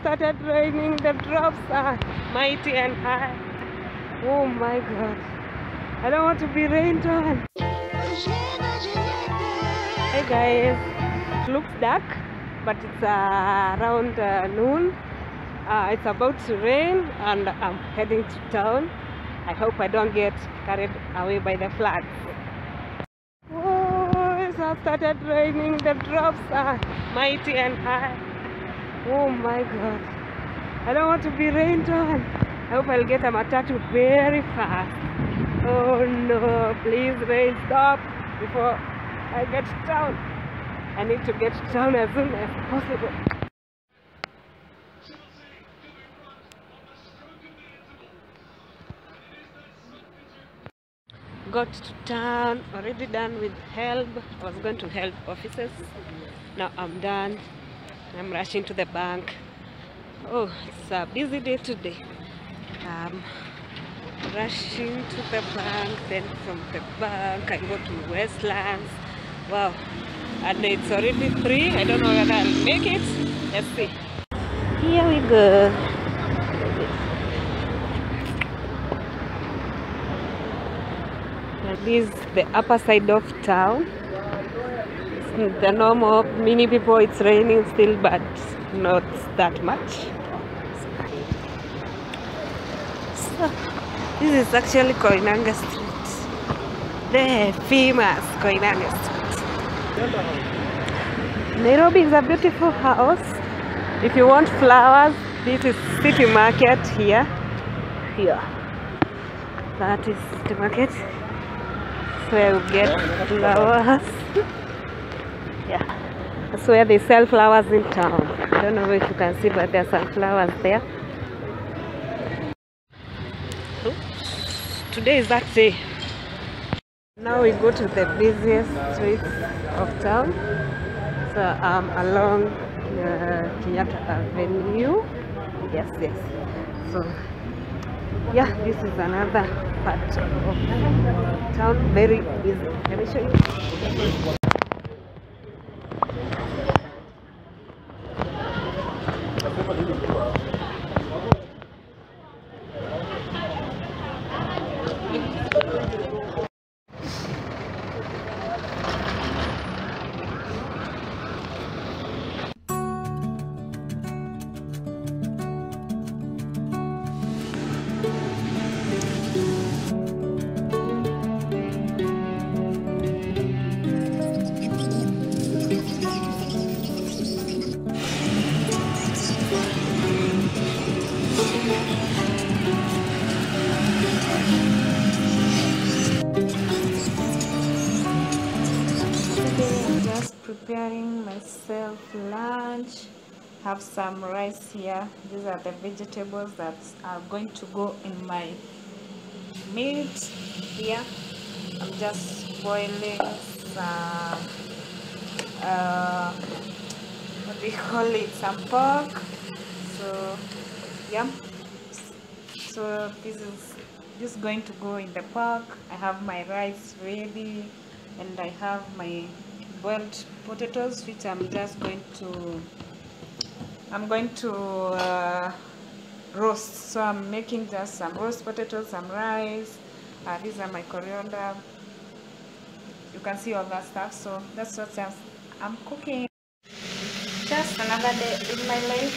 started raining. The drops are mighty and high. Oh my god. I don't want to be rained on. Hey guys. It looks dark, but it's uh, around uh, noon. Uh, it's about to rain and I'm heading to town. I hope I don't get carried away by the floods. Oh, it started raining. The drops are mighty and high. Oh my god. I don't want to be rained on. I hope I'll get a matatu very fast. Oh no, please rain stop before I get to town. I need to get to town as soon as possible. got to town already done with HELB i was going to HELB officers now i'm done i'm rushing to the bank. Oh it's a busy day today. Um rushing to the bank then from the bank i go to westlands. Wow and it's already three. I don't know whether i'll make it. Let's see. Here we go. This is the upper side of town the normal many people it's raining still but not that much. So this is actually Koinange Street. The famous Koinange Street. Nairobi is a beautiful house. If you want flowers this is city market here. Here. That is city market. Where you get flowers. that's where they sell flowers in town. I don't know if you can see, but there are some flowers there. Today is that day. Now we go to the busiest streets of town. So I'm along uh, Kenyatta Avenue. Yes, yes. So yeah this is another part of town very busy let me show you preparing myself lunch. Have some rice here. These are the vegetables that are going to go in my meat here. I'm just boiling some uh, what you call it? Some pork. So yeah. So this is this is going to go in the pork. I have my rice ready and I have my boiled potatoes which I'm just going to I'm going to uh, roast. So I'm making just some roast potatoes some rice. Uh, these are my coriander. You can see all that stuff. So that's what I'm, I'm cooking. Just another day in my life.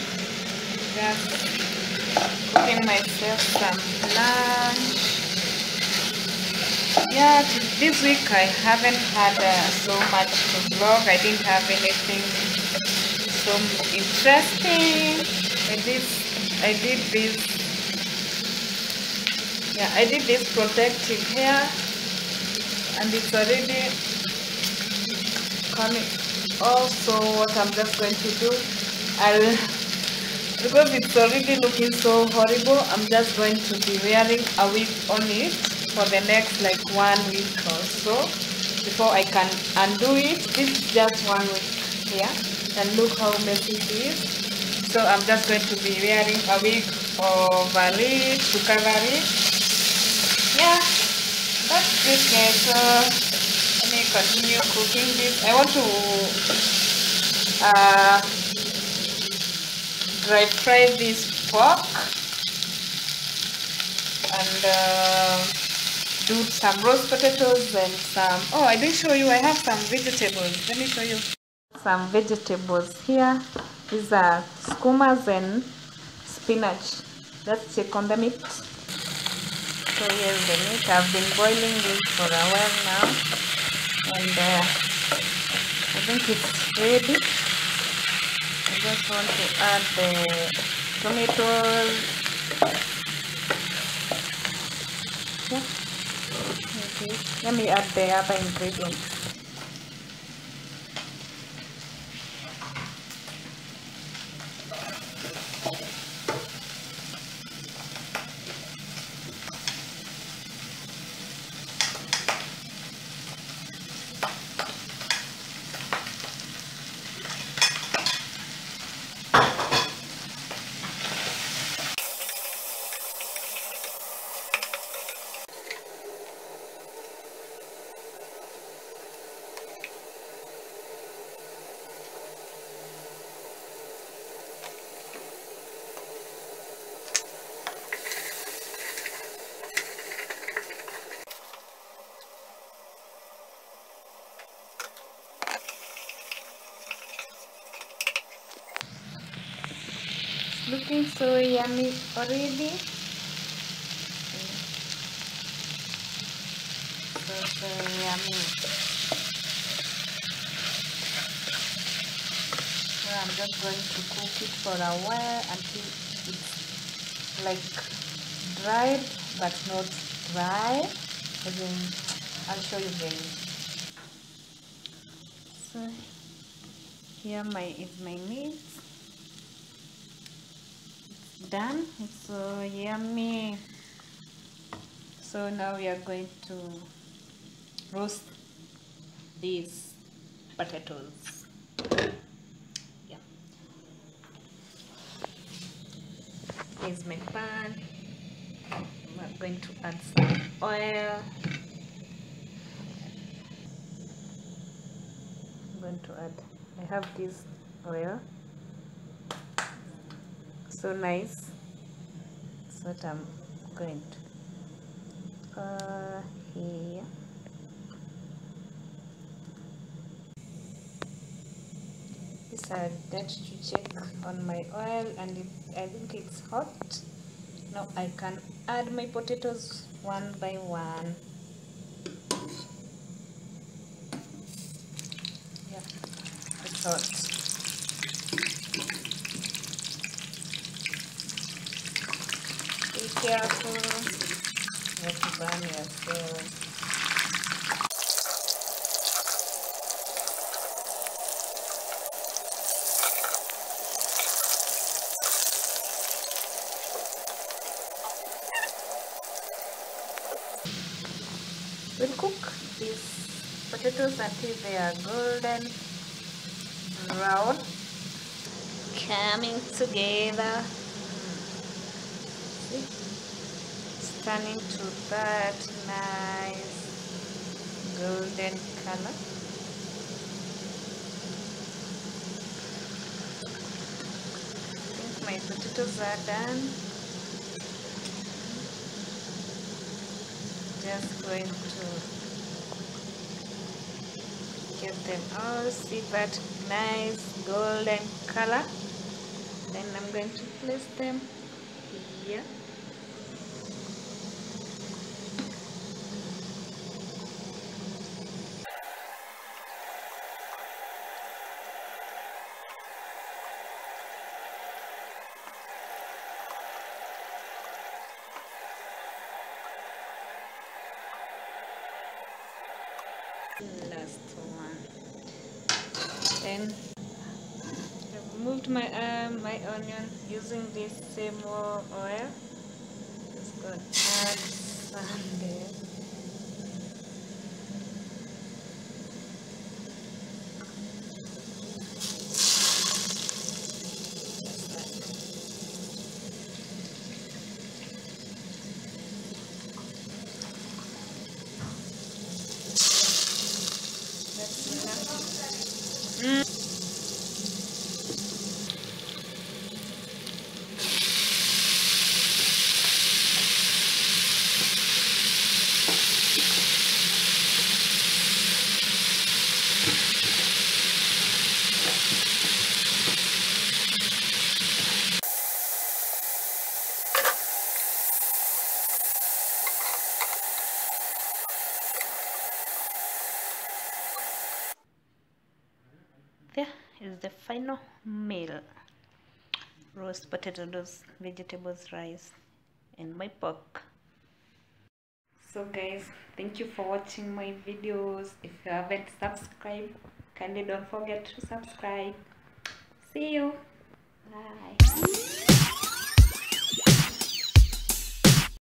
Just cooking myself some lunch yeah this week i haven't had uh, so much to vlog. I didn't have anything so interesting. I did i did this yeah i did this protective hair and it's already coming. Also what i'm just going to do i'll because it's already looking so horrible i'm just going to be wearing a wig on it for the next like one week or so before I can undo it. This is just one week here and look how messy it is. So I'm just going to be wearing a wig over it to cover it. Yeah, that's it guys. So let me continue cooking this. I want to uh, dry fry this pork and uh, do some roast potatoes and some oh I didn't show you I have some vegetables. Let me show you. Some vegetables here. These are skumas and spinach. Let's check on the meat. So here's the meat I've been boiling this for a while now. And uh, I think it's ready. I just want to add the tomatoes yeah. okay. Let me add the other ingredients looking so yummy already. So so yummy so I'm just going to cook it for a while until it's like dried but not dry. As in I'll show you guys so here my is my meat done. It's so yummy. So now we are going to roast these potatoes. Yeah. Here's my pan. I'm going to add some oil. I'm going to add I have this oil so nice. That's what I'm going to uh, here. This I get to check on my oil and if I think it's hot. Now I can add my potatoes one by one. Yeah it's hot be We'll cook these potatoes until they are golden brown coming together See? it's turning to that nice golden color. I think my potatoes are done. Just going to get them all see that nice golden color. Then I'm going to place them here last one then I've moved my um, my onion using this same oil. Just gonna add some there the final meal roast potatoes vegetables rice and my pork. So guys thank you for watching my videos. If you haven't subscribed kindly don't forget to subscribe. See you. Bye